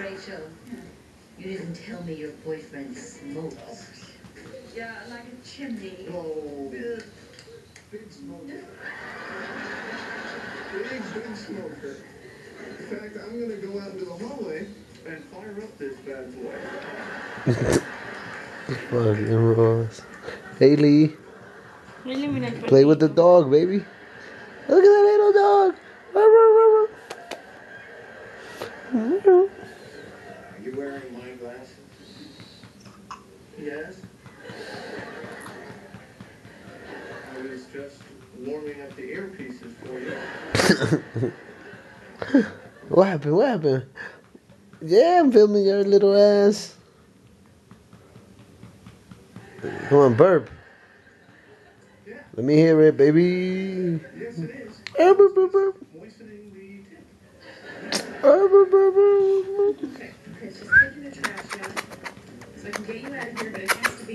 Rachel, you didn't tell me your boyfriend smokes. Yeah, like a chimney. Oh, big smoker. Big, big smoker. In fact, I'm gonna go out into the hallway and fire up this bad boy. Fucking Ross. Hey Lee, Really, mira el play with the dog, baby. Look at that little dog. Wearing my glasses? Yes. I was just warming up the earpieces for you. What happened? What happened? Yeah, I'm filming your little ass. Come on, burp. Yeah. Let me hear it, baby. Yes, it is. Ah, burp, burp, burp.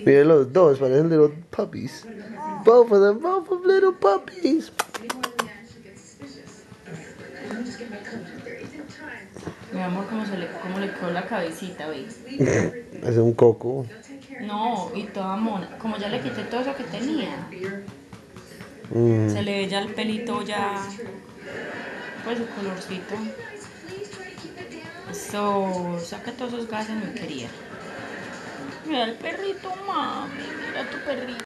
Mira los dos, parecen little puppies. Both of them, both of little puppies. Mi amor, cómo, se le, cómo le quedó la cabecita, everything. Es un coco. No, y toda mona. Como ya le quité todo eso que tenía. Mm. Se le ve ya el pelito ya, pues su colorcito. So, saca todos esos gases, mi querida. Mira el perrito, mami. Mira tu perrito.